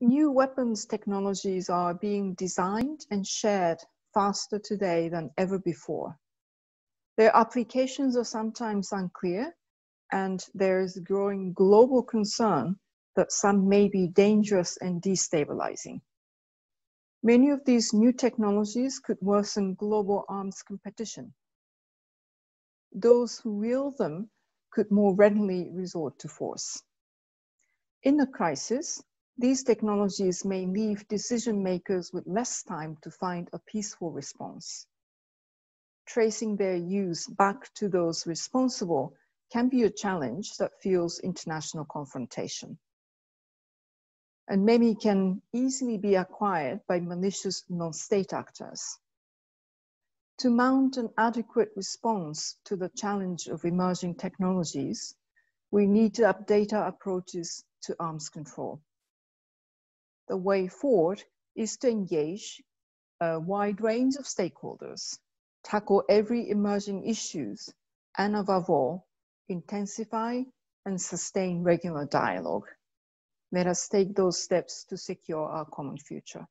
new weapons technologies are being designed and shared faster today than ever before. Their applications are sometimes unclear, and there is growing global concern that some may be dangerous and destabilizing. Many of these new technologies could worsen global arms competition. Those who wield them could more readily resort to force. In a crisis, these technologies may leave decision makers with less time to find a peaceful response. Tracing their use back to those responsible can be a challenge that fuels international confrontation. And many can easily be acquired by malicious non-state actors. To mount an adequate response to the challenge of emerging technologies, we need to update our approaches to arms control the way forward is to engage a wide range of stakeholders, tackle every emerging issues, and above all, intensify and sustain regular dialogue. Let us take those steps to secure our common future.